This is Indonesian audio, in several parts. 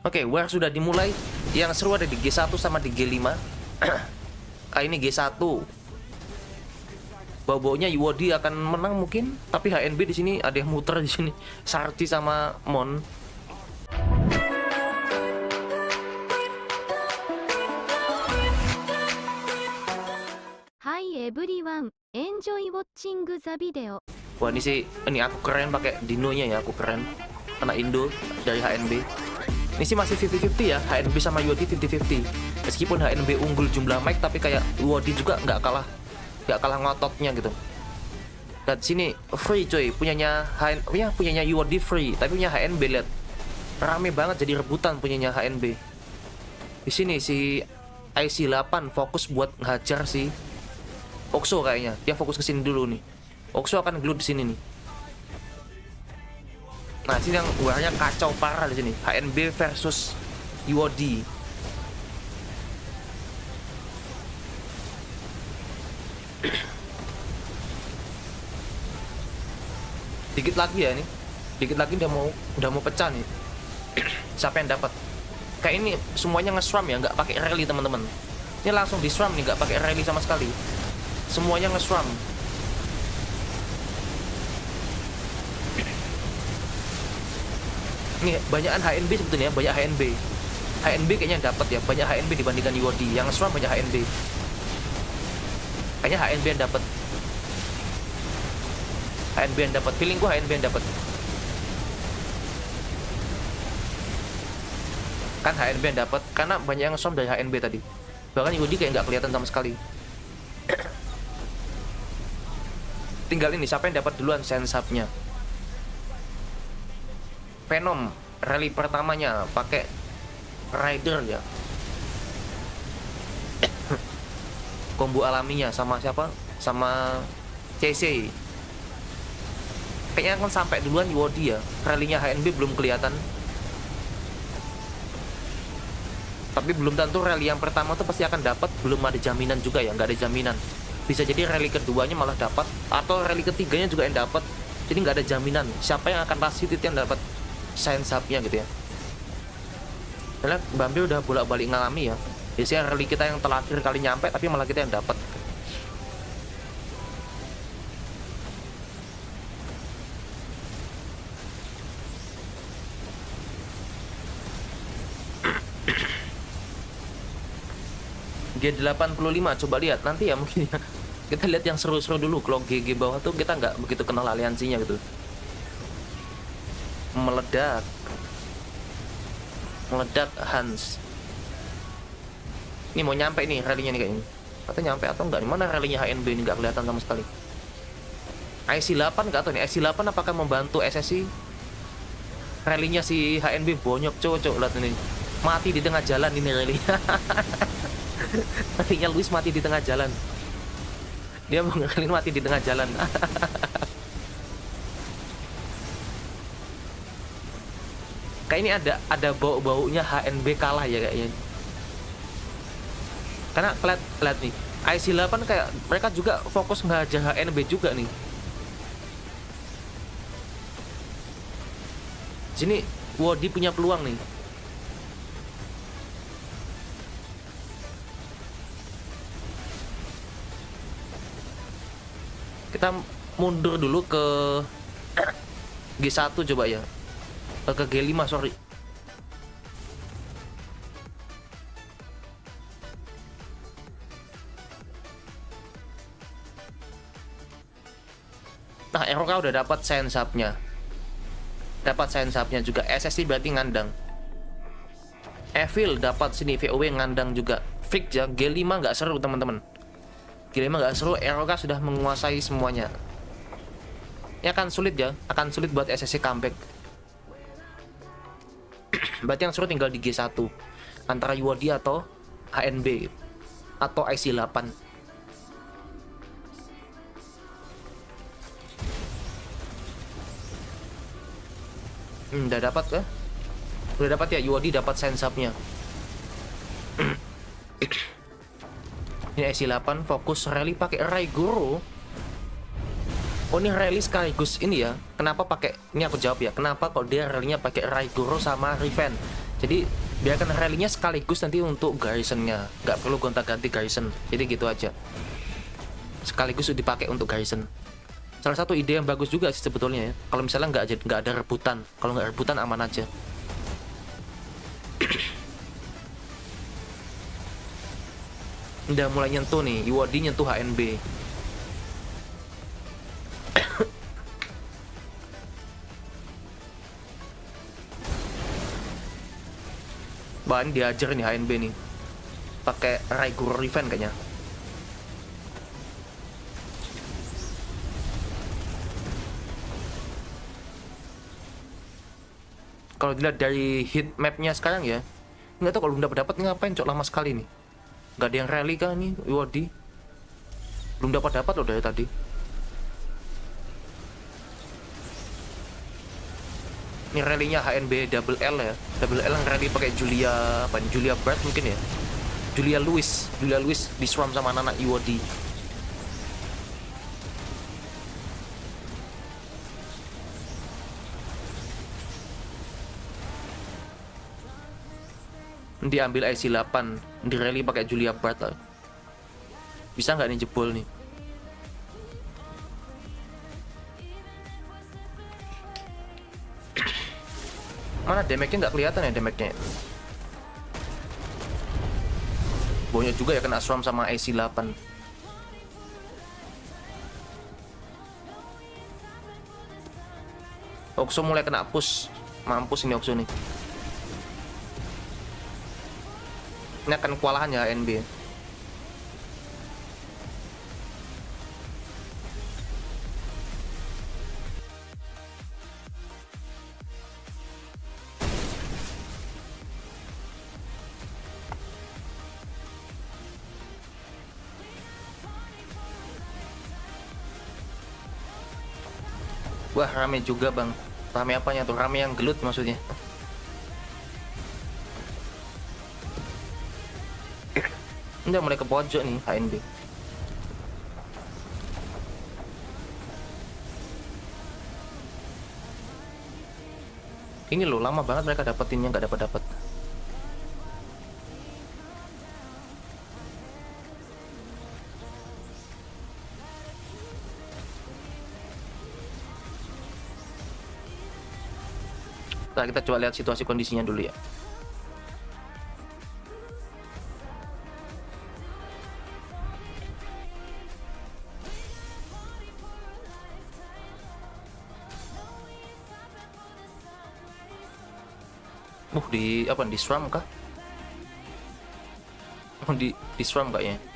Oke, war sudah dimulai. Yang seru ada di G1 sama di G5. ah, ini G1. Bau-baunya akan menang mungkin, tapi HNB di sini ada yang muter di sini. Sarti sama Mon. Hi everyone, enjoy watching the video. Wah ini sih, ini aku keren pakai dinonya ya, aku keren. Anak Indo dari HNB. Ini sih masih 50-50 ya, HNB sama Yodi 50-50. Meskipun HNB unggul jumlah mic, tapi kayak Yodi juga nggak kalah, nggak kalah ngototnya gitu. Dan sini free coy, punyanya HN, ya punyanya Yodi free, tapi punya HNB lihat rame banget jadi rebutan punyanya HNB. Di sini si IC8 fokus buat ngajar si Oxo kayaknya. Dia fokus ke sini dulu nih. Oxo akan gelut di sini nih. Nah, sini yang warnanya kacau parah di sini. HNB versus UOD. Dikit lagi ya nih. Dikit lagi udah mau udah mau pecah nih. Siapa yang dapat? Kayak ini semuanya nge-swarm ya, nggak pakai rally teman-teman. Ini langsung di swarm nih, nggak pakai rally sama sekali. Semuanya nge-swarm. Nih, banyakan HNB sebetulnya, banyak HNB. HNB kayaknya dapat ya, banyak HNB dibandingkan UOD. Yang nge-swarm banyak HNB. Kayaknya HNB yang dapat. HNB yang dapat. Feeling gua HNB yang dapat. Kan HNB yang dapat karena banyak yang nge-swarm dari HNB tadi. Bahkan UOD kayak nggak kelihatan sama sekali. tinggal ini siapa yang dapat duluan sensapnya Venom rally pertamanya pakai Rider ya. Combo alaminya sama siapa? Sama CC kayaknya akan sampai duluan Yodi ya rallynya HNB belum kelihatan. Tapi belum tentu rally yang pertama tuh pasti akan dapat belum ada jaminan juga ya nggak ada jaminan. Bisa jadi rally keduanya malah dapat atau rally ketiganya juga yang dapat. Jadi nggak ada jaminan siapa yang akan itu yang dapat sense up-nya gitu ya. Karena Bambi udah bolak-balik ngalami ya. Biasanya rally kita yang terakhir kali nyampe tapi malah kita yang dapat G85 coba lihat nanti ya mungkin ya. Kita lihat yang seru-seru dulu. Kalau GG bawah tuh kita nggak begitu kenal aliansinya gitu meledak. Meledak Hans. Ini mau nyampe nih rallynya nih kayaknya. Atau nyampe atau enggak mana rallynya HNB ini? Nggak kelihatan sama sekali. IC8 nggak tahu nih. IC8 apakah membantu SSI rallynya si HNB bonyok cocok lihat ini. Mati di tengah jalan ini rallynya rallynya Luis mati di tengah jalan. Dia mau mati di tengah jalan kayak ini ada ada bau baunya HNB kalah ya kayaknya karena lihat lihat nih IC8 kayak mereka juga fokus ngehajar HNB juga nih. Sini Wodi punya peluang nih. Kita mundur dulu ke G1 coba ya ke G5 sorry. Nah ROK udah dapat sense up-nya. Dapat sense up-nya juga. SSC berarti ngandang. Evil dapat sini. VOW ngandang juga. Freak ya G5 nggak seru teman-teman. G5 nggak seru ROK sudah menguasai semuanya. Ini akan sulit ya akan sulit buat SSC comeback berarti yang seru tinggal di G1 antara Yuwadi atau HNB atau IC8 Hmm, udah dapat ya? Udah dapat ya Yuwadi dapat sense up-nya. ini IC8 fokus rally pakai Raigoro. Oh ini rally sekaligus ini ya. Kenapa pakai ini aku jawab ya. Kenapa kalau dia rally-nya pakai Raigoro sama Riven? jadi biarkan rally-nya sekaligus nanti untuk garrisonnya. Nggak perlu gonta-ganti garrison. Jadi gitu aja. Sekaligus dipakai untuk garrison. Salah satu ide yang bagus juga sih sebetulnya ya. Kalau misalnya nggak nggak ada rebutan. Kalau nggak rebutan aman aja. Udah mulai nyentuh nih. Iwadi nyentuh HNB bahan diajar nih HNB nih. Pakai Raigur Riven kayaknya. Kalau dilihat dari hit mapnya sekarang ya nggak tahu kalau belum dapat dapat ngapain cok lama sekali nih. Nggak ada yang rally kan nih? Iwadi belum dapat dapat loh dari tadi ini rally-nya HNB double L ya. Double L yang rally pakai Julia apa Julia Brad mungkin ya? Julia Lewis. Julia Lewis di Swarm sama anak, -anak Iwadi diambil IC 8 di rally pakai Julia Bart lah bisa nggak nih jebol nih Mana damage-nya nggak kelihatan ya damage-nya? Banyak juga ya kena Swarm sama AC 8. Oxo mulai kena push. Mampus ini Oxo nih. Ini akan kewalahan ya NB. Wah rame juga bang. Rame apanya tuh? Rame yang gelut maksudnya. Udah mulai ke pojok nih HNB Ini loh lama banget mereka dapetinnya nggak dapat dapat Nah, kita coba lihat situasi kondisinya dulu ya. Uh, di apa di SRAM kah? Oh, di di SRAM kayaknya.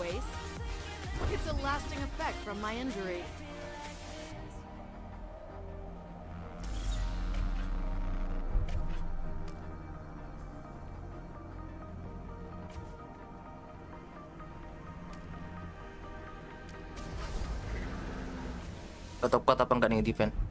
always. It's a lasting effect from my injury. Atopkat, apa enggak nih defense.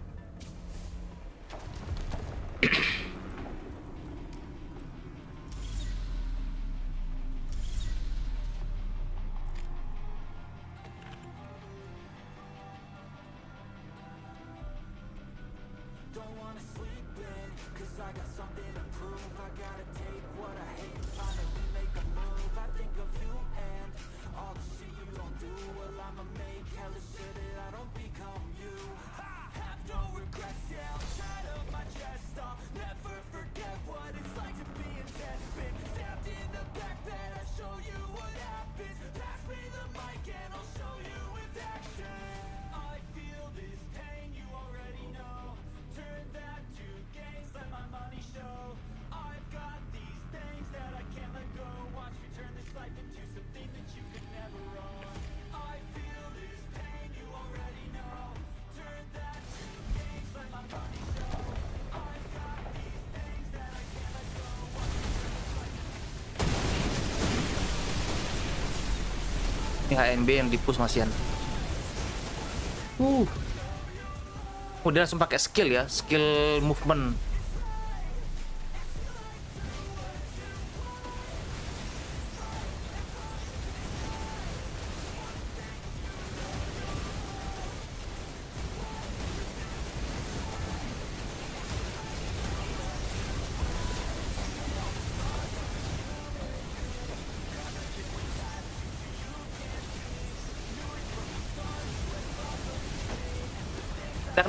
Ini HNB yang di push masian. Uh. Udah langsung pakai skill ya, skill movement.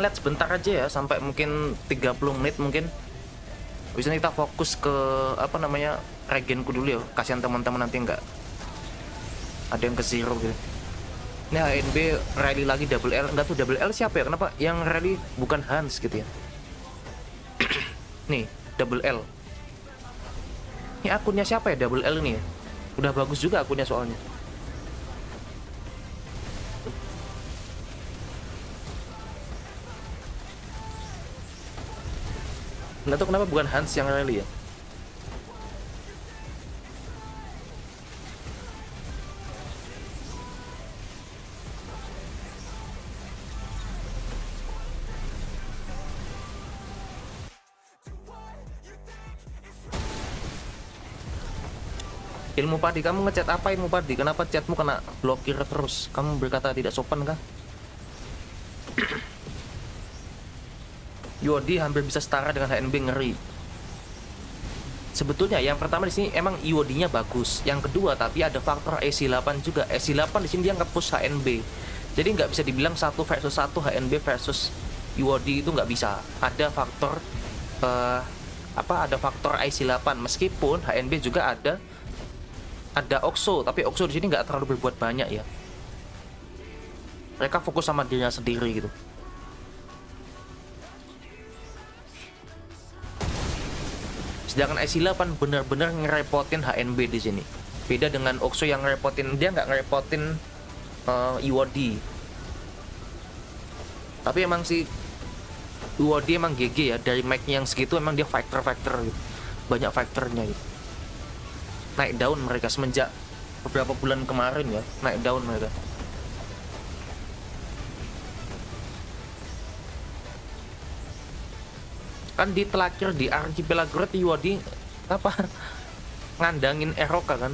Lihat sebentar aja ya sampai mungkin 30 menit mungkin. Ini kita fokus ke apa namanya regenku dulu ya. Kasihan teman-teman nanti nggak ada yang ke zero gitu. Ini HNB rally lagi double L. Nggak tuh double L siapa ya? Kenapa? Yang rally bukan Hans gitu ya. Nih double L. Ini akunnya siapa ya double L ini ya? Udah bagus juga akunnya soalnya nggak tahu kenapa bukan Hans yang rally ya Ilmu padi, kamu ngechat apa ilmu padi? Kenapa chatmu kena blokir terus? Kamu berkata tidak sopan kah? Yodi hampir bisa setara dengan HNB ngeri. Sebetulnya yang pertama di sini emang IOD-nya bagus. Yang kedua tapi ada faktor AC8 juga. AC8 di sini dia nge-push HNB. Jadi nggak bisa dibilang satu versus satu HNB versus IOD itu nggak bisa. Ada faktor eh, apa? Ada faktor IC8 meskipun HNB juga ada ada Oxo, tapi Oxo di sini nggak terlalu berbuat banyak ya. Mereka fokus sama dirinya sendiri gitu. Sedangkan IC8 benar-benar ngerepotin HNB di sini. Beda dengan Oxo yang ngerepotin dia nggak ngerepotin uh. Tapi emang si IWD emang GG ya dari mic yang segitu emang dia factor-factor gitu. Banyak faktornya gitu. Naik daun mereka semenjak beberapa bulan kemarin ya, naik daun mereka. Kan di telakir di archipelago Red Iwadi apa ngandangin Eroka kan?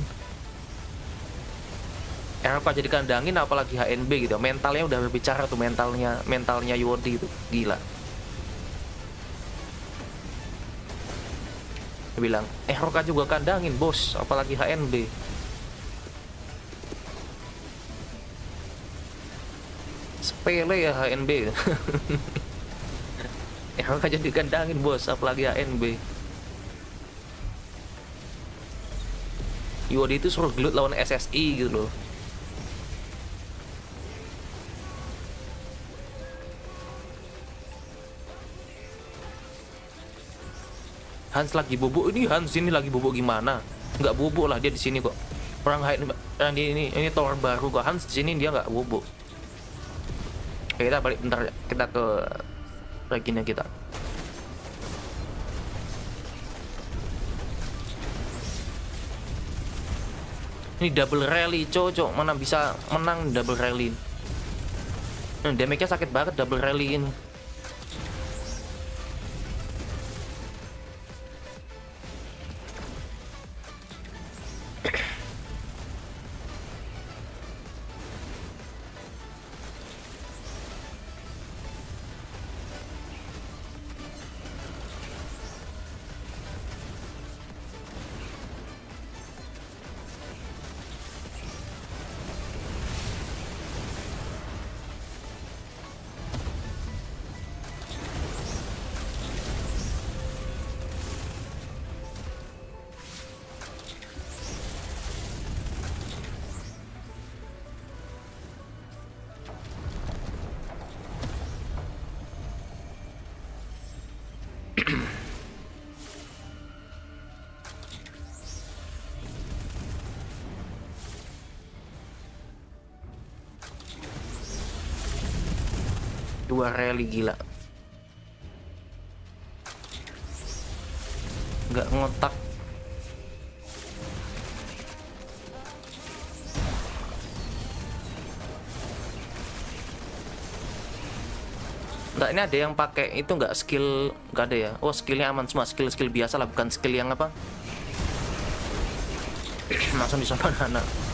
Eroka jadi kandangin apalagi HNB gitu. Mentalnya udah berbicara tuh mentalnya mentalnya Yodi itu. Gila. Dia bilang Eroka juga kandangin bos. Apalagi HNB sepele ya HNB ya kan jadi kandangin bos apalagi ANB Iwadi itu suruh gelut lawan SSI gitu loh. Hans lagi bubuk. Ini Hans ini lagi bubuk gimana? Nggak bubuk lah dia di sini kok. Orang yang di ini ini tower baru kok. Hans di sini dia nggak bubuk. Oke, kita balik bentar kita ke reginya kita. Ini double rally cocok mana bisa menang double rally? Nah, damage nya sakit banget double rally ini dua rally gila Enggak, ini ada yang pakai itu nggak skill nggak ada ya? Oh skillnya aman semua skill skill biasa lah bukan skill yang apa? Langsung di sana anak.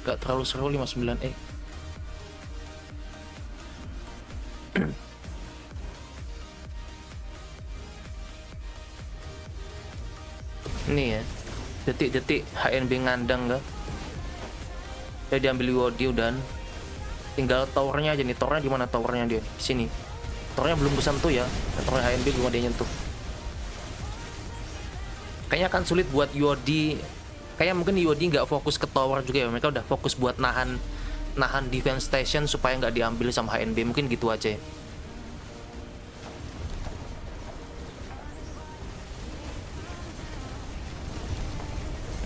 Gak terlalu seru 59E. Ini ya, detik-detik HNB ngandang gak? Dia diambil Wodi dan tinggal towernya aja nih. Towernya di mana towernya dia? Di sini. Towernya belum kesentuh ya. Towernya HNB belum ada yang nyentuh. Kayaknya akan sulit buat Yodi kayaknya mungkin Yodi nggak fokus ke tower juga ya mereka udah fokus buat nahan nahan defense station supaya nggak diambil sama HNB mungkin gitu aja ya.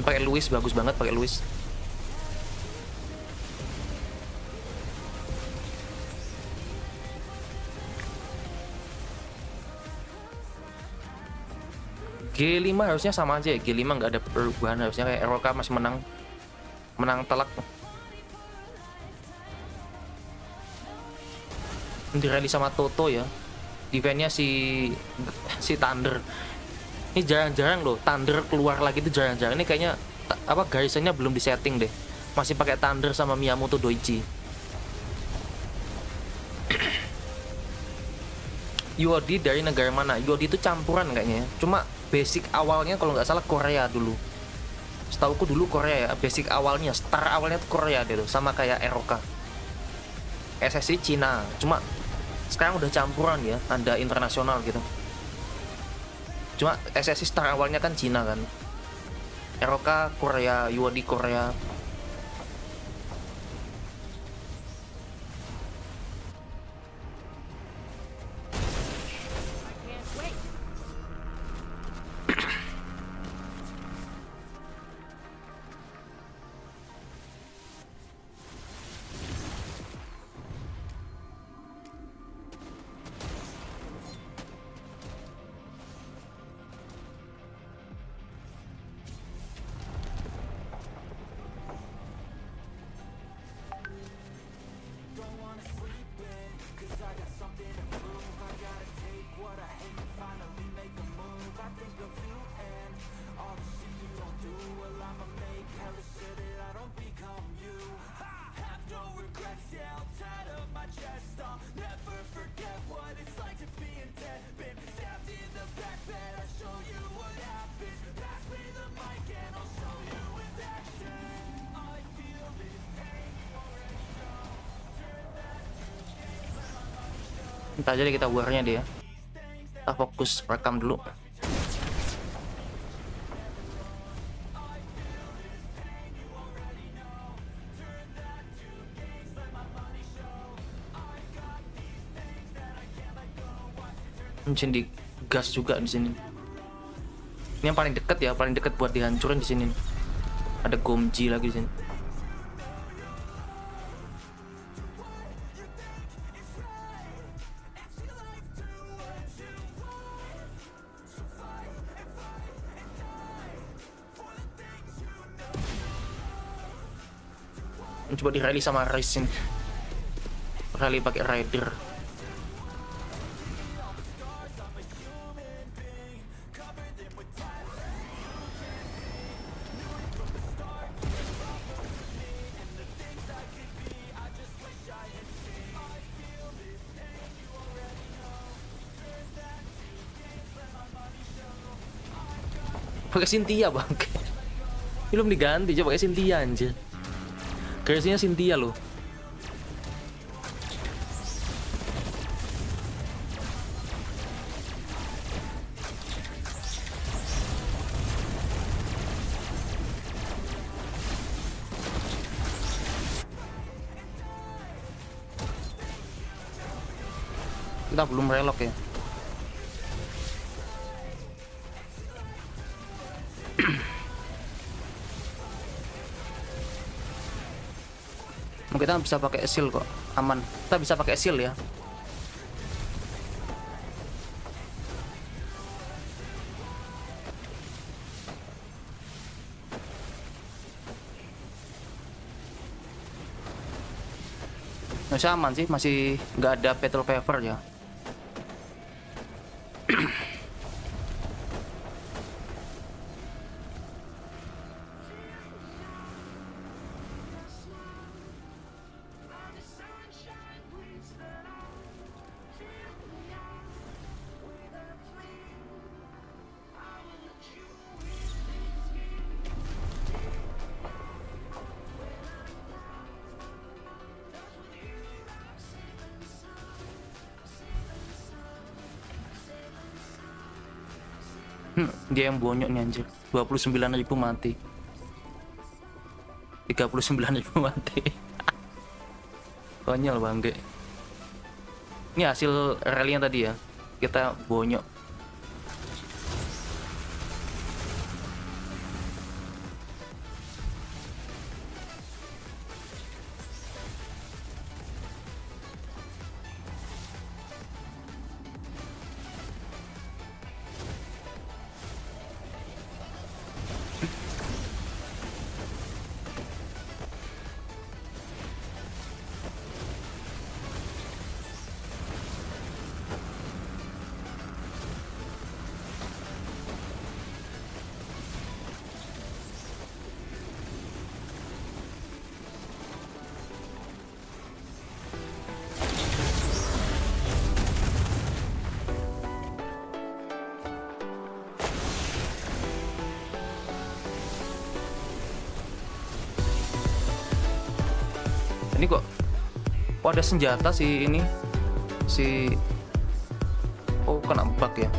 pakai Luis bagus banget pakai Luis G5 harusnya sama aja ya. G5 nggak ada perubahan harusnya kayak ROK masih menang menang telak dirally sama Toto ya defense-nya si si Thunder ini jarang-jarang loh Thunder keluar lagi itu jarang-jarang ini kayaknya apa garisannya belum disetting deh masih pakai Thunder sama Miyamoto Doichi Yodi dari negara mana? Yodi itu campuran kayaknya ya. Cuma basic awalnya kalau nggak salah Korea dulu. Setauku dulu Korea ya. Basic awalnya, star awalnya tuh Korea tuh. Sama kayak ROK. SSI Cina. Cuma sekarang udah campuran ya. Ada internasional gitu. Cuma SSI star awalnya kan Cina kan. ROK Korea, Yodi Korea. Ntar aja deh kita warnya dia. Kita fokus rekam dulu. Mungkin di gas juga di sini. Ini yang paling deket ya, paling deket buat dihancurin di sini. Ada Gomji lagi di sini. Coba di rally sama racing. Rally pakai rider. Pakai Cynthia bang. Belum diganti coba pakai Cynthia anjir Garisnya Cynthia loh. Kita belum relok ya. Kita bisa pakai seal kok. Aman. Kita bisa pakai seal ya. Masih aman sih. Masih nggak ada battle fever ya Dia yang bonyok nih anjir. 29 ribu mati. 39 ribu mati. Konyol bangke ini hasil rally yang tadi ya. Kita bonyok ini kok kok ada senjata sih ini si oh kena bug ya